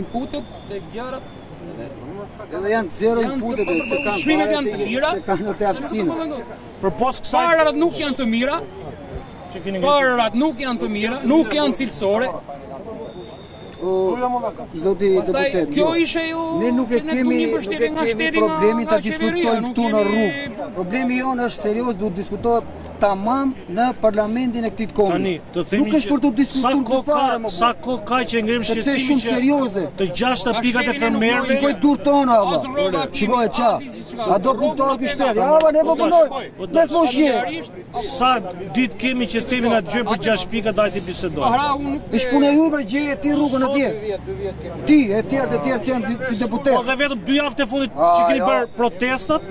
inputet dhe gjarat Edhe janë zero inputet dhe se kanë çmimet janë të mira, se kanë atë aftësinë. Përpos kësaj farërat nuk janë të mira. Farërat nuk janë të mira, nuk janë cilësore. O zoti deputet, kjo jo. ishit ju. Ne nuk e kemi nuk e kemi problemin ta diskutojmë këtu në rrugë. Problemi jonë është serioz, duhet të diskutohet tamam në parlamentin e këtij kombi. Nuk është për të diskutuar fare më. Sa kohë ka që ngremë shqetësimin? Sepse shumë serioze. Të gjashta pikat e fermerëve. Shikoji duart tona vëlla. Shikoji ça. A do të kuptohet ky shtet? Ja vëlla ne po punojmë. Ne s'po shih. Sa ditë kemi që themi na dëgjoni për gjashtë pika hajde t'i bisedojmë. Ore unë nuk është punë e hyrë për gjë e ti rrugën atje. Ti e tjerë të tjerë që janë si deputet. Po dhe vetëm dy javët e fundit që keni bërë protestat,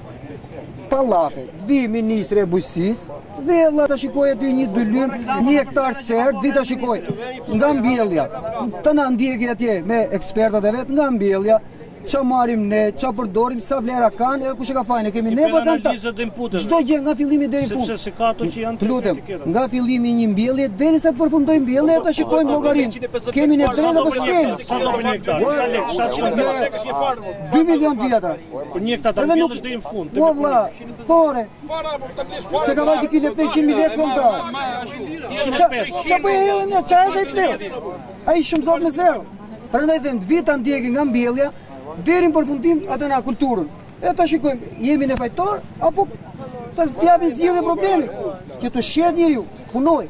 Pallate, të vijë ministri i bujqësisë, o vlla ta shikojë aty një dylym, një hektar serë, të vijë të shikojë, nga mbjellja, ta ndjekë atje me ekspertët e vet, nga mbjellja, ça marrim ne, ça përdorim, sa vlera kanë, edhe kush e ka fajin, kemi ne, apo e kanë ata, çdo gjë nga fillimi deri në fund, të lutem, nga fillimi në mbjellje, derisa të përfundojë mbjellja, e ta shikojmë llogarinë, kemi ne të drejtë, apo s'kemi, 2 milion të vjetra, Për një hektar të mbjellësh deri në fund. Po vlla, po ore, se ka vajtur kilja 500 mijë fund da. Ça bën e edhe një, ça është e i plejë? Ai shumëzohet me zero. Prandaj them të vijë ta ndjekë nga mbjellja, deri në përfundim atë nga kulturën. E ta shikojmë, jemi ne fajtorë, apo t'i japin zgjidhje problemit. Që të shqet njëri ju, punojë.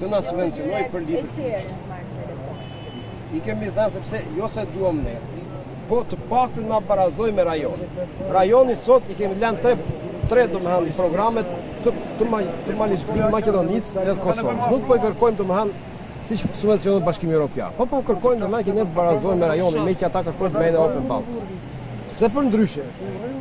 Të na subvencionojë për litër të kishë. I kemi thënë sepse jo se duam ne, po të paktën na barazojë me rajonin. Rajoni sot i kemi lënë tre, tre domethënë programet të, të, ma, të Malit të Zi, Maqedonisë dhe Kosovës. Nuk po i kërkojmë domethënë siç i subvencionon Bashkimi Europian. Po po kërkojmë të lajke na të barazojë me rajonin, meqë ata kërkojnë të hyjmë në Open Se përndryshe,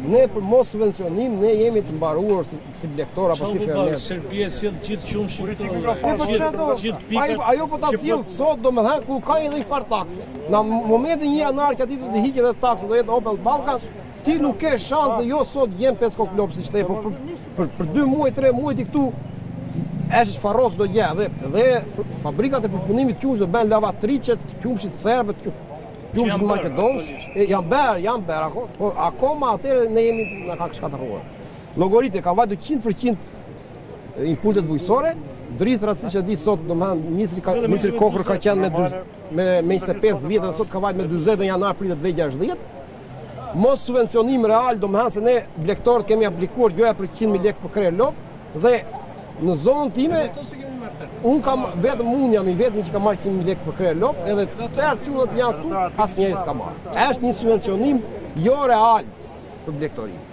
ne po mos u subvencionojmë, ne jemi të mbaruar, Si blektor apo si fermer. Çfarë Serbia sjell gjithë qumshin këtu. Po po çfarë do? Gjithë pikat. Ajo po ta sjell sot domethënë ku ka edhe një farë takse. Në momentin 1 janar që aty do të hiqet edhe taksa do jetë Open Balkan, ti nuk ke shanse jo sot jemi pesë kokë lopë siç the, po për për për 2 muaj, 3 muaj ti këtu shfaros çdo gjë dhe dhe fabrikat e përpunimit të qumshit do bëhen lavatriçe të qumshit serb, qumshit maqedonas, janë bërë, janë bërë, akoma atëherë ne jemi na ka shkatërruar. Llogaritë kanë vajtur qind për qind inputet bujqësore, drithërat siç e di sot, domethënë misri ka misri kokërr ka qenë me me me 25 vjet dhe sot ka vajtur me 40 në janar pritet me 60. Mos subvencionim real, domethënë se ne blegtorët kemi aplikuar gjoja për 100.000 lekë për krerë lopë dhe në zonën time unë kam vetëm unë jam i vetmi që kam marrë 100.000 lekë për krerë lopë edhe të tjerë çunat janë këtu asnjëri s'ka marrë. Është një subvencionim jo real për blegtorinë.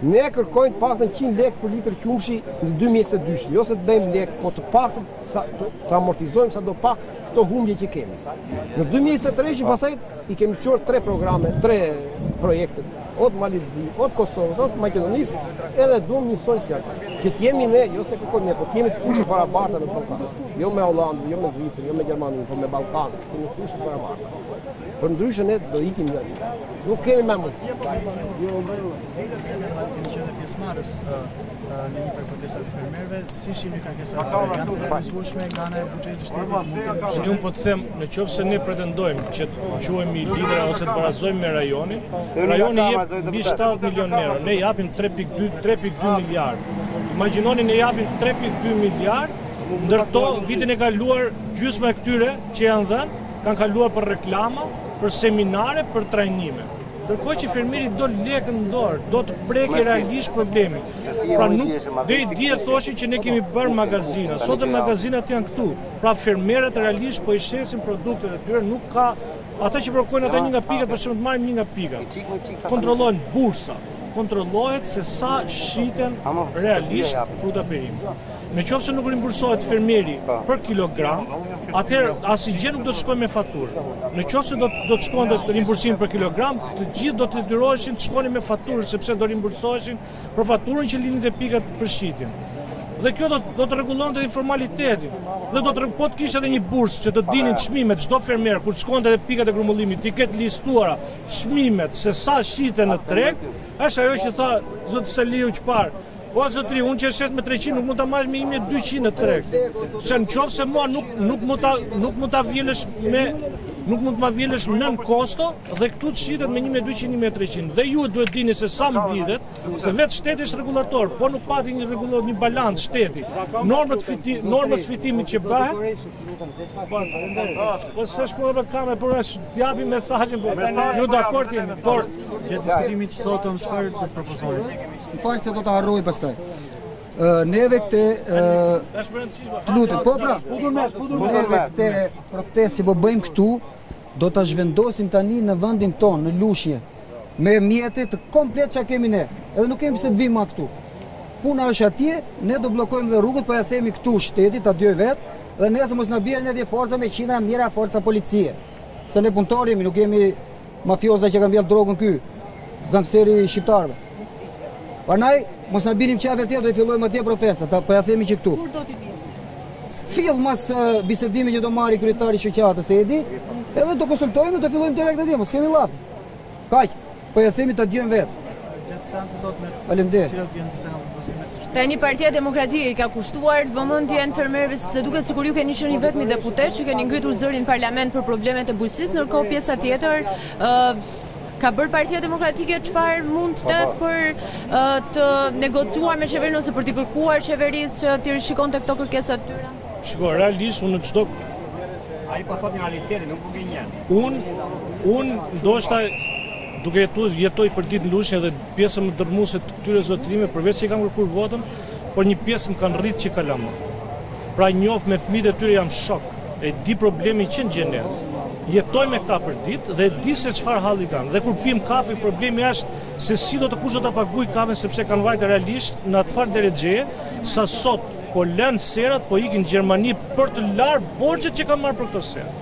Ne kërkojmë të paktën 100 lekë për litër qumësht në 2022, jo se të bëjmë lekë, po të paktën sa të, të amortizojmë sadopak këto humbje që kemi. Në 2023 që pasaj i kemi çuar tre programe, tre projekte, o të Malit të Zi, o të Kosovës, o të Maqedonisë, edhe duam një soj si atë. Që të jemi ne, jo se kërkojmë ne, po të jemi te kushte të barabarta në Ballkan. Jo me Hollandë, jo me Zvicër, jo me Gjermani, po me Ballkan, të jemi kushte të barabarta. Përndryshe ne do ikim nga këtu. Nuk kemi më mundësi. Ju u bëjë. Kemi qenë pjesëmarrës në një prej protestave të fermerëve, si i shihni kërkesat e tyre? Janë të realizueshme nga ana e buxhetit të shtetit? Unë po të them, në qoftë se ne pretendojmë që të quhemi liderë ose të barazohemi me rajonin, rajoni jep mbi 7 milionë euro, ne japim 3.2 3.2 miliard. Imagjinoni ne japim 3.2 miliard, ndër to vitin e kaluar gjysma e këtyre që janë dhënë Kanë kaluar për reklama, për seminare, për trajnime. Ndërkohë që fermeri do lekën në dorë, do të prekë realisht problemin. Pra nuk dhe dje thoshin që ne kemi bërë magazina, sot dhe magazinat janë këtu. Pra fermerët realisht po i shesin produktet e tyre, nuk ka... Ata që kërkojnë ata një nga pikat, për shembull të marrim një nga pikat. Kontrollohen bursa, kontrollohet se sa shiten realisht fruta-perimet. Në qoftë se nuk rimbursohet fermeri për kilogram, atëherë asnjë gjë nuk do të shkojë me faturë. Në qoftë se do të do të shkonte rimbursimi për kilogram, të gjithë do të detyroheshin të shkonin me faturë sepse do rimbursoheshin për faturën që linin te pikat për shitjen. Dhe kjo do të do të rregullonte informalitetin. Dhe do të po të kishte edhe një bursë që të dinin çmimet çdo fermer kur të shkonte te pikat e grumbullimit, t'i ketë listuara çmimet se sa shiten në treg, është ajo që tha zoti Saliu më parë O zotri, unë që shes me 300 nuk mund ta marrësh me 1200 në treg. Se në qoftë se mua nuk nuk mund ta nuk mund ta vjelësh me nuk mund të ma vjelësh nën kosto dhe këtu të shitet me 1200 1300. Dhe ju duhet ta dini se sa mblidhet, se vetë shteti është rregullator, po nuk pati një rregullor një balancë shteti. Normës fiti, normës së fitimit që bëhet. Po, po se s'po e kap, por le të japim mesazhin po. Ju dakord jeni, por për diskutimin e sotëm çfarë do propozoni? Më falë se do të harroj pastaj. Ne edhe këte... Të lutëm, po pra, ne edhe këtë protestë që po bëjmë këtu, do ta zhvendosim tani në vendin tonë, në Lushnjë, me mjetet të komplet që kemi ne, edhe nuk kemi pse të vimë më këtu. Puna është atje, ne do bllokojmë dhe rrugët, po ja themi këtu shtetit, ta dijë vetë, dhe nëse mos na bien me forca me qindra mijëra forca policie. Se ne punëtorë jemi, nuk jemi Mafioza që ka mbjellë drogën ky gangsteri i shqiptarëve. Prandaj mos na binim qafë atje do i fillojmë atje protestat, po ja themi që këtu. Kur do t'i nisni? Fill mas bisedimit që do marrë kryetari i shoqatës Edi, edhe do konsultojmë, do fillojmë direkt atje, mos kemi llaf. Kaq, po ja themi ta dëgjojmë vetë. Gjatë seancës sot me Faleminderit. Cilat janë disa nga përplasjet? Tani Partia Demokratike i ka kushtuar vëmendjen fermerëve sepse duket sikur ju keni qenë i vetmi deputet që keni ngritur zërin në parlament për problemet e bujqësisë, ndërkohë pjesa tjetër ka bërë Partia Demokratike çfarë mundet të për të negociuar me qeverinë ose për t'i kërkuar qeverisë që t'i rishikonte këto kërkesa të tyre? Shiko, realisht unë në çdo Ai po thotë realitetin, nuk po gënjen. Unë, unë ndoshta duke jetuar jetoj për ditë në Lushnjë dhe Pjesa më dërrmuese të këtyre zotërimeve përveç se i kam kërkuar votën, por një pjesë më kanë rrit që kalama. Pra njoh me fëmijët e tyre jam shok, e di problemin që në gjenezë. Jetoj me këta për ditë dhe e di se çfarë halli kanë. Dhe kur pim kafe problemi është se si do të kush do ta paguajë kafen sepse kanë vajtë realisht në atë farë derexheje sa sot po lënë serat po ikin në Gjermani për të larë borxhet që kanë marrë për këto sera.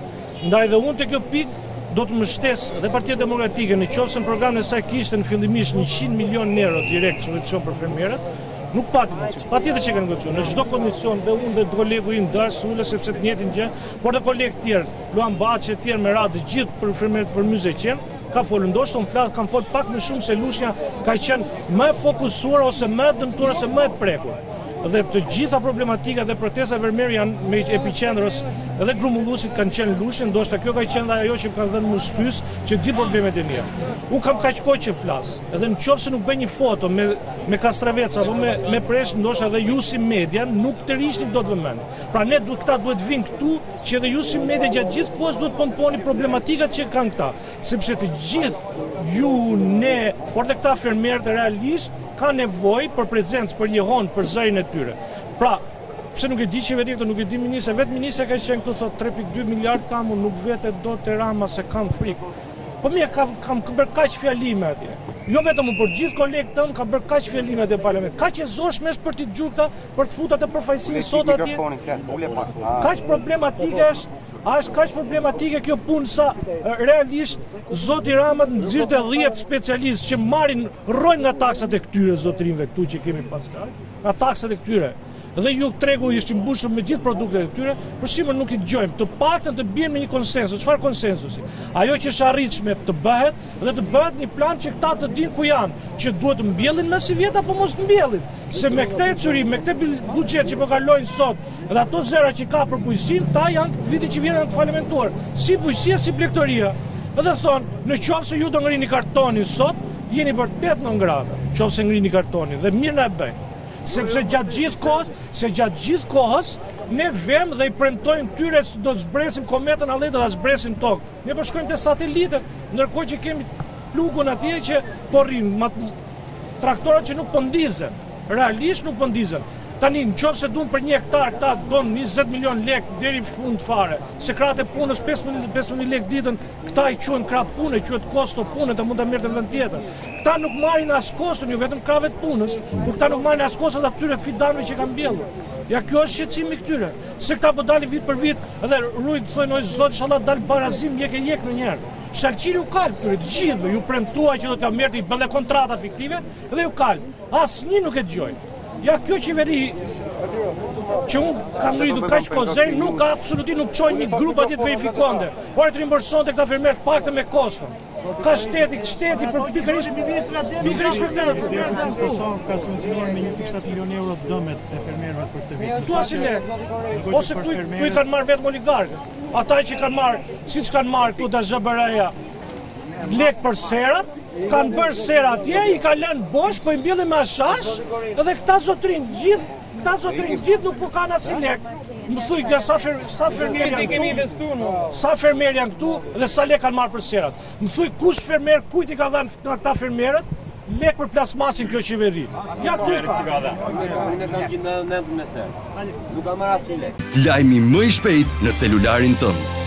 Ndaj dhe unë te kjo pikë do t'i mbështes dhe Partia Demokratike në qoftë se në programin e saj kishte fillimisht njëqind milion euro direkt subvencion për fermerët, nuk pati mundësi. Patjetër që kam negociuar në çdo komision dhe unë dhe kolegu im Dash Sula sepse të njëjtën gjë, por dhe kolegë të tjerë, Luan Baçi e tjerë me radhë të gjithë për fermerët për Myzeqenë, kanë folur. Ndoshta unë flas kam fol pak më shumë se Lushnja ka qenë më e fokusuar ose më e dëmtuar ose më e prekur. Dhe të gjitha problematikat dhe protestat fermerë janë me epiqendër edhe grumbulluesit kanë qenë Lushnjë, ndoshta kjo ka qenë dhe ajo që më kanë dhënë më shtysë që di problemet më mirë. Unë kam kaq kohë që flas, edhe në qoftë se nuk bëj një foto me me kastravec apo me me presh ndoshta edhe ju si media nuk tërhiqni dot vëmendje. Pra ne duhet këta duhet të vinë këtu që edhe ju si media gjatë gjithë kohës duhet të pomponi problematikat që kanë këta, sepse të gjithë ju, ne, por dhe këta fermerët realisht, Kanë nevojë për prezencë, për jehonë, për zërin e tyre. Pra, pse nuk e di qeveria këto, nuk e di ministrja, vetë ministrja ka qenë këtu thotë 3.2 miliard kam unë, nuk vete dot te Rama se kam frikë. Po mirë, ka, kam bërë kaq fjalime atje. Jo vetëm unë, por gjithë kolegët e mi kanë bërë kaq fjalime atje në parlament. Kaq e zorshme është për t'i dëgjuar këta, për të futë atë përfaqësi sot atje. Kaq problematike është Asht kaq problematike kjo punë sa realisht zoti Rama të nxirrte 10 specialistë që marrin rroga nga taksat e këtyre zotërinjve këtu që kemi përkrah, nga taksat e këtyre. Dhe gjithë tregu është i mbushur me gjithë produktet e tyre, për shembull nuk i dëgjojmë. Të paktën të bien në një konsensus. Çfarë konsensusi? Ajo që është e arritshme të bëhet, dhe të bëhet një plan që këta të dinë ku janë, që duhet të mbjellin për sivjet apo mos të mbjellin, se me këtë ecuri, me këtë buxhet që po kalojmë sot dhe ato zëra që ka për bujqësinë, këta janë, këtë vitin që vjen janë të falimentuar, si bujqësia, si blegtoria. Edhe them, në qoftë se ju do ngrini kartonin sot, jeni vërtet të ngratë, qoftë se ngrini kartonin dhe mirë na e bëjnë. Sepse gjatë gjithë kohës, se gjatë gjithë kohës ne vemi dhe i premtojmë tyre se do të zbresim kometën e Halley-t do ta zbresim në tokë. Ne po shkojmë te satelitët, ndërkohë që kemi plugun atje që po rri, traktorat që nuk po ndizen, realisht nuk po ndizen. Tani në qoftë se duhen për një hektar ta çon 20 milion lek deri në fund fare, se krahët e punës 5000 5000 lek ditën, këta u quhen krah pune, quhet kosto pune, të mund ta merrte vend tjetër. Këta nuk marrin as koston, jo vetëm krahëve të punës, por këta nuk marrin as koston e atyre fidanëve që kanë mbjellë. Ja kjo është shqetësimi i këtyre. Se këta po dalin vit për vit dhe rrujt thojnë o zot ishalla dal barazim jek e jek një herë. Shalqiri u kalb këtyre të gjithë dhe iu premtua që do t'ia merrte, i bënë kontrata fiktive dhe iu kalb. Asnjë nuk e dëgjon. Ja kjo qeveri që unë kam ngritur kaq kohë zërin nuk ka absolutisht nuk çoi një grup atje të verifikonte. Por edhe të rimborsonte këta fermerë të paktën me koston. Ka shteti, shteti për dy qindarka ministra dhe dy kërësh për të rëpës. Shteti siç thonë ka subvencionuar me 1.7 milion euro dëmet e fermerëve për këtë vit. Ku janë lekët, ose kush, i kanë marrë vetë oligarkët, ata që kanë marrë, siç kanë marrë këtu nga AZHBR-ja, lekë për serat, kanë bërë serat, atje i kanë lënë bosh, po i mbjellin me hashash, edhe këta zotërinj gjithë, Këta zotërinjë gjithë nuk po kanë asnjë lek, më thuj nga sa, fer, sa fermer janë këtu, sa fermer janë këtu dhe sa lek kanë marrë për serat. Më thuj kush fermer, kujt i ka dhënë nga këta fermerët, lek për plasmasin kjo qeveri. Ja të lek. Unë e kam gjithë në mes, nuk ka marrë asnjë lek. Lajmi më i shpejt në celularin tënd.